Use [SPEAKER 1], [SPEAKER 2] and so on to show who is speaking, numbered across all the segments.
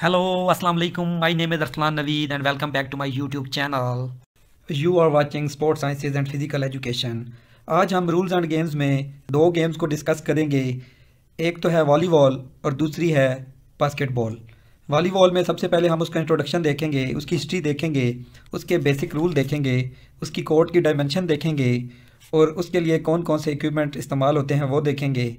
[SPEAKER 1] Hello, Assalamu alaikum. My name is Arslan Naveed and welcome back to my YouTube channel.
[SPEAKER 2] You are watching Sports Sciences and Physical Education. आज हम rules and games में दो games को discuss करेंगे एक तो है volleyball और दूसरी है बास्केटबॉल वॉलीबॉल में सबसे पहले हम उसका इंट्रोडक्शन देखेंगे उसकी हिस्ट्री देखेंगे उसके बेसिक रूल देखेंगे उसकी कोर्ट की डायमेंशन देखेंगे और उसके लिए कौन कौन से इक्विपमेंट इस्तेमाल होते हैं वो देखेंगे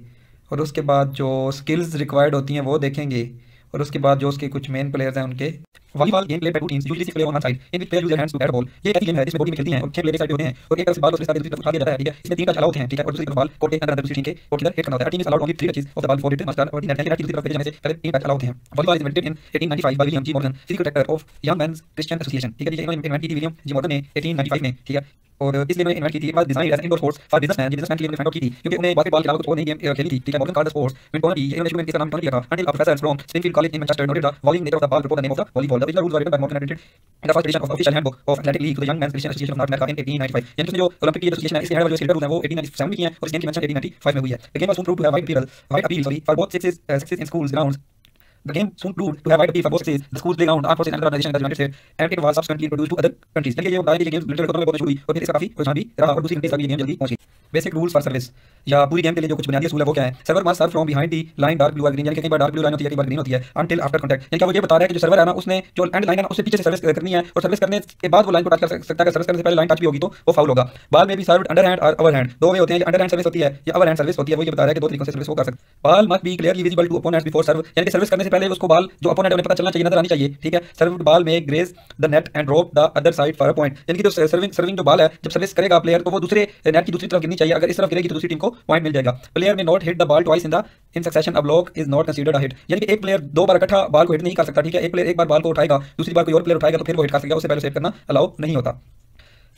[SPEAKER 2] और उसके बाद जो स्किल्स रिक्वायर्ड होती हैं वो देखेंगे और उसके बाद जो उसके कुछ मेन प्लेयर्स हैं उनके volleyball game play by two teams usually six player on one side in which player use hands to bat ball ये ऐसी गेम है जिसमें बॉडी में खेलती हैं और छह प्लेयर साइड होते हैं और एक तरफ़ से बॉल दूसरी साइड दूसरी तरफ़ उठा दिया जाता है, ठीक है? इसमें तीन टच अलाउ होते हैं, ठीक है? और दूसरी तरफ़ बॉल कोर्ट के अंदर अंदर दूसरी टीम के कोर्ट के अंदर हिट करना होता है। Team is allowed only 3 touches of the ball for it must और नेट की दूसरी तरफ़ भेजने से पहले तीन टच अलाउ होते हैं। Volleyball is invented in 1895 by William G Morgan physical director of Young Men's Christian Association ठीक है? ये इन्वेंट की विलियम जी मॉर्गन ने 1895 में ठीक है? और इसलिए मैंने इन्वेंट की थी design as indoor sports for businessman businessman के लिए फाइंड की थी क्योंकि उन्हें बास्केटबॉल के अलावा कुछ और नई गेम खेली थी ठीक है मॉडर्न कार्ड स्पोर्ट्स में कौन की इन्होंने शुरू इसका नाम किया था until professor from Springfield college in Manchester noted the volume nature of the ball report the name of the volleyball the original rules were written by Morgan edited in the first edition of official handbook of athletic league to the young men's christian association of north america in 1895 यानी कि जो Olympic की association है इसके head जो skeletal rule है वो 1897 में किए हैं और इसकी मेंशन 1895 में हुई है the game was to have wide appeal wide appeal sorry for both sexes uh, sexes in schools grounds The game soon proved to have wide appeal for both states, the schools playground, armed forces and other organizations in the United States, and it was subsequently introduced to other countries. कि ये बताया कि ये game military में बहुत शुरू हुई और फिर इसका काफ़ी रुझान भी रहा और दूसरी कंट्रीज़ तक ये गेम जल्दी पहुँच बेसिक या पूरी गेम के लिए जो कुछ बुनियादी असूल है वो क्या है server must serve from behind the line dark blue और ग्रीन यानी कि कई बार डार्क ब्लू लाइन होती है कई बार ग्रीन होती है अनटिल आफ्टर कॉन्टैक्ट यानी कि वो ये बता रहा है कि जो सर्वर है ना उसने जो एंड लाइन है ना उससे पीछे से सर्विस करनी है और सर्विस करने के बाद वो लाइन को टच कर सकता है सर्विस करने से पहले लाइन टच भी होगी तो वो फाउल होगा बाल में भी सर्व अंडर हैंड और ओवर हैंड दो वे होते हैं अंडर हैंड सर्विस होती है या ओवर हैंड सर्विस होती है वो ये बता रहा है कि दो तरीकों से सर्विस वो कर सकते ball must be clearly visible to opponents before serve यानी कि सर्विस करने से पहले उसको बाल जो ओपोनेंट है, उन्हें पता चलना चाहिए, नज़र आनी चाहिए, ठीक है? सर्व बाल में graze the net and drop the other side for a point यानी कि जो सर्विंग सर्विंग जो बाल है, जब सर्विस करेगा प्लेयर तो वो दूसरे नेट की दूसरी तरफ़ गिरनी चाहिए। अगर इस तरफ़ गिरेगी तो दूसरी टीम को पॉइंट मिल जाएगा। प्लेयर में not hit the ball twice in the in succession a block is not considered a hit यानी कि एक प्लेयर दो बार इकट्ठा बॉल को हिट नहीं कर सकता, ठीक है? एक प्लेयर एक बार बॉल को उठाएगा, दूसरी बार कोई और प्लेयर उठाएगा तो फिर वो हिट कर सकेगा उससे पहले सेव करना अलाउ नहीं होता।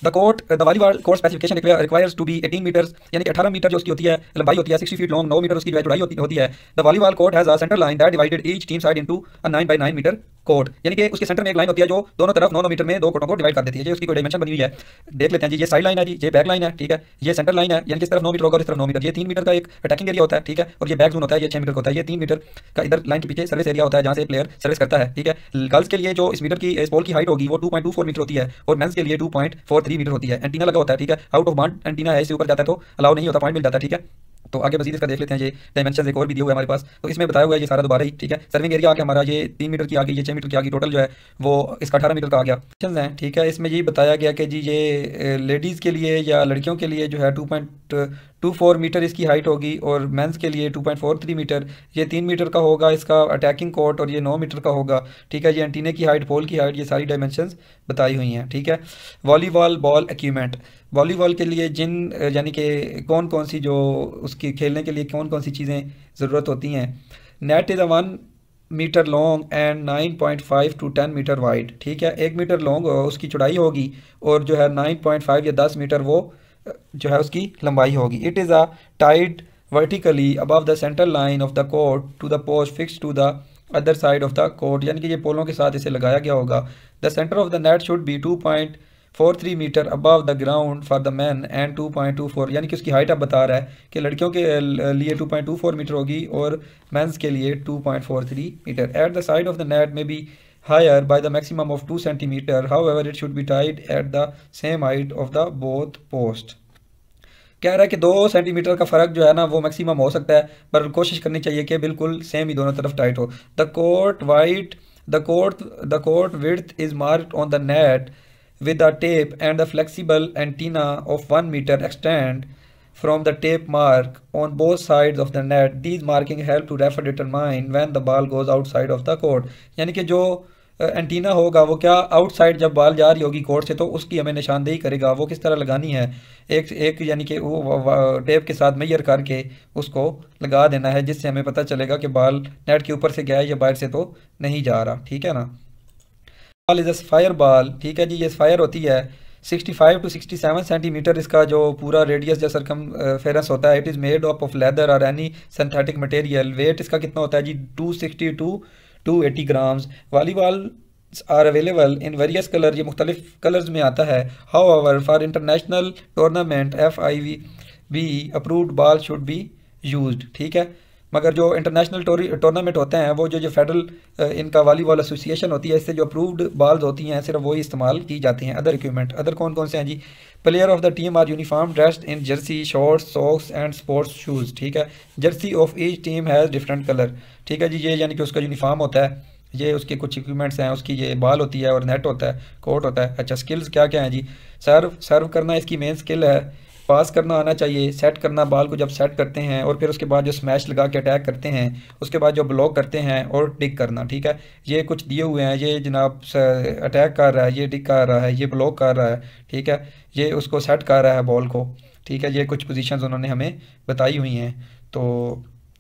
[SPEAKER 2] The court the volleyball court specification requires to be 18 metres यानी कि 18 मीटर जो उसकी होती है लंबाई होती है 60 फीट लॉन्ग नौ मीटर उसकी चौड़ाई होती, होती है। The volleyball court has a centre line that divided each team side into a nine by nine metre court यानी कि उसके सेंटर में एक लाइन होती है जो दोनों तरफ़ 9 मीटर में दो कोटों को डिवाइड कर देती है। ये उसकी कोई डायमेंशन बनी हुई है। देख लेते हैं जी, ये साइड लाइन है जी, ये बैक लाइन है, ठीक है? ये सेंटर लाइन है, यानी कि इस तरफ़ 9 मीटर होगा और इस तरफ़ 9 मीटर। ये 3 मीटर का एक अटैकिंग एरिया होता है, ठीक है? और ये बैक जोन होता है, ये 6 मीटर होता है। ये तीन मीटर का इधर लाइन के पीछे सर्विस एरिया होता है जहाँ से प्लेयर सर्विस करता है, ठीक है? गर्ल्स के लिए जो इस मीटर की, इस बॉल की हाइट होगी, वो 2.24 मीटर होती है और मेंस के लिए 2.43 मीटर होती है। एंटीना लगा होता है, ठीक है? आउट ऑफ़ बाउंड एंटीना है इससे ऊपर जाता है तो अलाउ नहीं होता पॉइंट मिल जाता है, ठीक है? तो आगे मजीद इसका देख लेते हैं, ये डायमेंशन एक और भी दिए हुए हमारे पास। तो इसमें बताया हुआ है, ये सारा दोबारा ही, ठीक है? सर्विंग एरिया आगे हमारा, ये तीन मीटर की आगे, ये छः मीटर की आगे टोटल जो है, वो इसका अठारह मीटर का आ गया। ऑप्शन है, ठीक है? इसमें ये बताया गया कि जी, ये लेडीज़ के लिए या लड़कियों के लिए जो है two point two four metre इसकी हाइट होगी और मेंस के लिए two point four three metre, ये तीन मीटर का होगा इसका अटैकिंग कोर्ट और ये नौ मीटर का होगा। ठीक है, ये एंटीने की हाइट पोल की हाइट ये सारी डायमेंशन बताई हुई हैं। ठीक है वॉलीबॉल बॉल इक्विपमेंट वॉलीबॉल के लिए जिन, यानी कि कौन कौन सी जो उसकी खेलने के लिए कौन कौन सी चीज़ें ज़रूरत होती हैं net is a one metre long and 9.5 to 10 metre wide ठीक है, एक मीटर लॉन्ग उसकी चौड़ाई होगी और जो है 9.5 या 10 मीटर वो जो है उसकी लंबाई होगी। It is a tied vertically above the centre line of the court to the post fix to the other side of the court यानी कि ये पोलों के साथ इसे लगाया गया होगा। The centre of the net should be two point four three metre above the ground for the man and two point two four यानी कि उसकी हाइट अब बता रहा है कि लड़कियों के लिए two point two four metre होगी और मेंस के लिए two point four three metre at the side of the net में be higher by the the of two centimetre however it should be tied at the same height of the both post कह रहा है कि दो centimetre का फ़र्क जो है ना, वो मैक्सिमम हो सकता है, पर कोशिश करनी चाहिए कि बिल्कुल सेम ही दोनों तरफ़ टाइट हो। The court white the court the court with is mark on the net with the tape and the flexible antenna of one metre extend from the tape mark on both sides of the net. These marking help to refer determine when the ball goes outside of the court. यानी कि जो antenna होगा, वो क्या outside जब ball जा रही होगी कोर्ट से तो उसकी हमें निशानदेही करेगा। वो किस तरह लगानी है? एक एक यानी कि वो टेप के साथ मैयर करके उसको लगा देना है, जिससे हमें पता चलेगा कि बॉल नेट के ऊपर से गया है या बाहर से तो नहीं जा रहा। ठीक है ना? बॉल इज़ फायर बॉल ठीक है जी? ये फायर होती है। 65 टू 67 सेंटीमीटर इसका जो पूरा रेडियस या सरकम फेरेंस होता है it is made of of leather और एनी सिंथेटिक मटेरियल वेट इसका कितना होता है जी? 260 to 280 grams volleyball are available in various colour ये मुख्तलिफ़ कलर्स में आता है. However for international tournament F I V B approved ball should be use ठीक है? मगर जो इंटरनेशनल टूर्नामेंट होते हैं, वो जो जो फेडरल इनका वॉलीबॉल एसोसिएशन होती है, इससे जो अप्रूव्ड बॉल्स होती हैं, सिर्फ़ वही इस्तेमाल की जाती हैं। अदर इक्विपमेंट अदर कौन कौन से हैं जी? Player of the team are uniform dressed in jersey shorts socks and sports shoes ठीक है? Jersey of each team has different colour ठीक है जी? ये यानी कि उसका यूनिफॉर्म होता है, ये उसके कुछ इक्विपमेंट्स हैं, उसकी ये बॉल होती है और नेट होता है कोर्ट होता है। अच्छा स्किल्स क्या क्या हैं जी? सर्व सर्व करना इसकी मेन स्किल है पास करना आना चाहिए सेट करना बाल को जब सेट करते हैं और फिर उसके बाद जो स्मैश लगा के अटैक करते हैं, उसके बाद जो ब्लॉक करते हैं और टिक करना, ठीक है? ये कुछ दिए हुए हैं, ये जनाब अटैक कर रहा है, ये टिक कर रहा है, ये ब्लॉक कर रहा है, ठीक है? ये उसको सेट कर रहा है बॉल को, ठीक है? ये कुछ पोजिशन उन्होंने हमें बताई हुई हैं। तो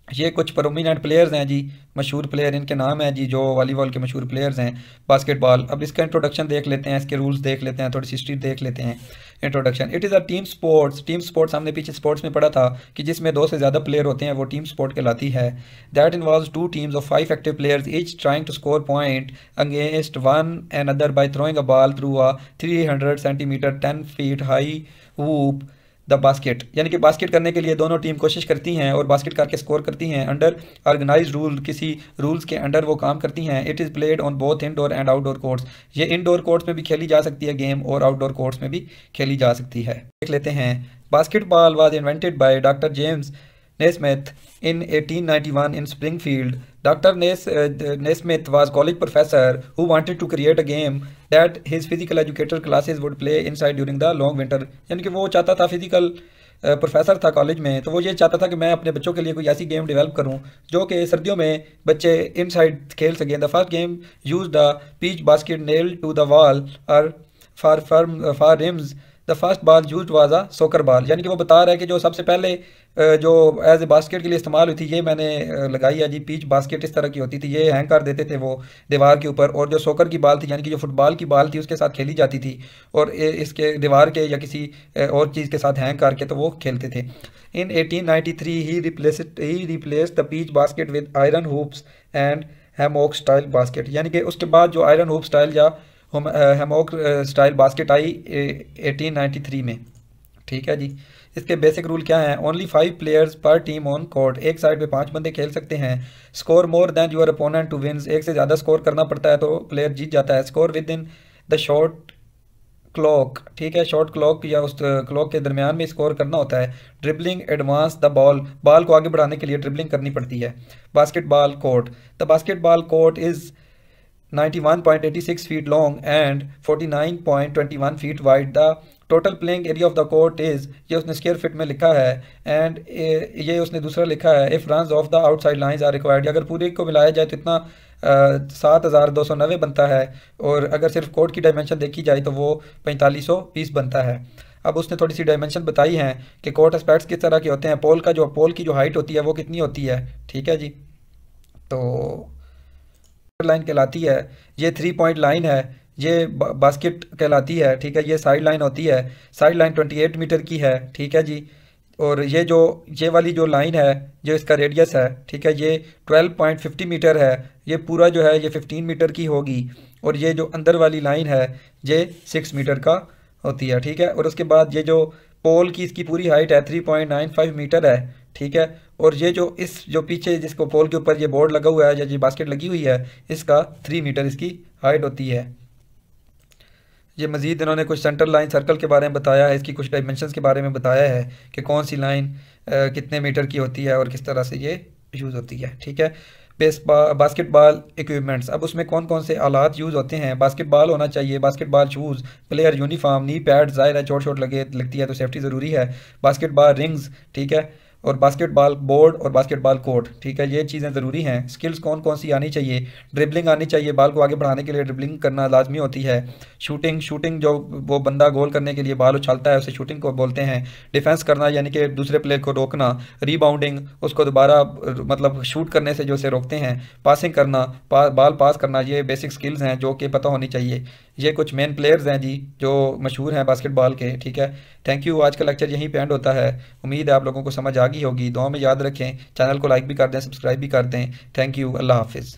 [SPEAKER 2] ये कुछ प्रोमिनेंट प्लेयर्स हैं जी, मशहूर प्लेयर इनके नाम हैं जी, जो वॉलीबॉल के मशहूर प्लेयर्स हैं बास्केटबॉल अब इसका इंट्रोडक्शन देख लेते हैं, इसके रूल्स देख लेते हैं, थोड़ी सी हिस्ट्री देख लेते हैं। Introduction it is a team sports team sports हमने पीछे स्पोर्ट्स में पढ़ा था कि जिसमें दो से ज़्यादा प्लेयर होते हैं, वो टीम स्पोर्ट कहलाती है। That involve two teams of five active players each trying to score point against one and other by throwing a ball through a three hundred centimetre ten feet high hoop the basket. यानी कि basket करने के लिए दोनों team कोशिश करती हैं और बास्केट करके स्कोर करती हैं। अंडर ऑर्गेनाइज रूल, किसी रूल्स के अंडर वो काम करती हैं। It is played on both indoor and outdoor courts ये इनडोर कोर्ट्स में भी खेली जा सकती है गेम और आउटडोर कोर्ट्स में भी खेली जा सकती है। देख लेते हैं। Basketball was invented by doctor James Naismith in 1891 in Springfield. Dr. Nais, uh, Naismith was college professor who wanted to create a game that his physical educator classes would play inside during the long winter. यानी कि वो चाहता था physical professor था college में तो वो ये चाहता था कि मैं अपने बच्चों के लिए कोई ऐसी गेम डेवलप करूँ जो कि सर्दियों में बच्चे इनसाइड खेल सकें the first game use the peach basket nail to the wall और for firm for rims the first ball use was a soccer ball यानी कि वो बता रहा है कि जो सबसे पहले जो एज ए बास्केट के लिए इस्तेमाल हुई थी, ये मैंने लगाई है जी पीच बास्केट इस तरह की होती थी, ये हैंग कर देते थे वो दीवार के ऊपर। और जो सोकर की बाल थी, यानी कि जो फुटबॉल की बाल थी, उसके साथ खेली जाती थी। और इसके दीवार के या किसी और चीज़ के साथ हैंग करके तो वो खेलते थे। In 1893 he replace he replace the peach basket with iron hoops and hammock style basket यानी कि उसके बाद जो आयरन हुप स्टाइल या हेमोक स्टाइल बास्केट आई 1893 में। ठीक है जी? इसके बेसिक रूल क्या हैं? Only five players per team on court एक साइड पे पाँच बंदे खेल सकते हैं। Score more than your opponent to wins एक से ज़्यादा स्कोर करना पड़ता है तो प्लेयर जीत जाता है। Score within the shot clock ठीक है? शॉर्ट क्लॉक या उस क्लॉक के दरमियान में स्कोर करना होता है। Dribbling advance the ball ball को आगे बढ़ाने के लिए ड्रिबलिंग करनी पड़ती है। Basketball court the basketball court is 91.86 feet long and 49.21 feet wide. The total playing area of the court is ये उसने स्केयर फिट में लिखा है एंड ये उसने दूसरा लिखा है if run off the outside lines are required अगर पूरे को मिलाया जाए तो इतना सात हज़ार दो सौ नब्बे बनता है और अगर सिर्फ़ कोर्ट की डायमेंशन देखी जाए तो वो पैंतालीस सौ बीस बनता है अब उसने थोड़ी सी डायमेंशन बताई हैं कि कोर्ट एस्पेक्ट्स किस तरह के होते हैं पोल का जो पोल की जो हाइट होती है वो कितनी होती है ठीक है जी तो लाइन कहलाती है, ये थ्री पॉइंट लाइन है, ये बास्केट कहलाती है, ठीक है, ये साइड लाइन होती है side line twenty eight metre की है, ठीक है जी, और ये जो, ये वाली जो लाइन है, जो इसका रेडियस है, ठीक है, ये ट्वेल्व पॉइंट फिफ्टी मीटर है, ये पूरा जो है, ये फिफ्टीन मीटर की होगी, और ये जो अंदर वाली लाइन है, ये सिक्स मीटर का होती है, ठीक है, और उसके बाद ये जो पोल की इसकी पूरी हाइट है three point nine five metre है ठीक है? और ये जो इस जो पीछे जिसको पोल के ऊपर ये बोर्ड लगा हुआ है या ये बास्केट लगी हुई है इसका थ्री मीटर इसकी हाइट होती है। ये मज़ीद इन्होंने कुछ सेंटर लाइन सर्कल के बारे में बताया है इसकी कुछ डायमेंशन के बारे में बताया है कि कौन सी लाइन कितने मीटर की होती है और किस तरह से ये यूज़ होती है ठीक है? बेस बा, बास्केटबॉल इक्विपमेंट्स अब उसमें कौन कौन से आलात यूज़ होते हैं? बास्केटबॉल होना चाहिए basketball shoes player uniform knee pad ज़ाहिर है चोट चोट लगे लगती है तो सेफ्टी ज़रूरी है। बास्केटबॉल रिंग्स ठीक है? और बास्केटबॉल बोर्ड और बास्केटबॉल कोर्ट ठीक है? ये चीज़ें ज़रूरी हैं। स्किल्स कौन कौन सी आनी चाहिए? ड्रिबलिंग आनी चाहिए। बाल को आगे बढ़ाने के लिए ड्रिबलिंग करना लाजमी होती है। शूटिंग शूटिंग जो वो बंदा गोल करने के लिए बाल उछालता है उसे शूटिंग को बोलते हैं। डिफेंस करना यानी कि दूसरे प्लेयर को रोकना। रीबाउंडिंग उसको दोबारा मतलब शूट करने से जो उसे रोकते हैं। पासिंग करना पा, बाल पास करना ये बेसिक स्किल्स हैं जो कि पता होनी चाहिए। ये कुछ मेन प्लेयर्स हैं जी, जो मशहूर हैं बास्केटबॉल के, ठीक है? थैंक यू आज का लेक्चर यहीं पे एंड होता है। उम्मीद है आप लोगों को समझ आ गई होगी। दो में याद रखें चैनल को लाइक भी कर दें सब्सक्राइब भी कर दें। थैंक यू अल्लाह हाफिज़।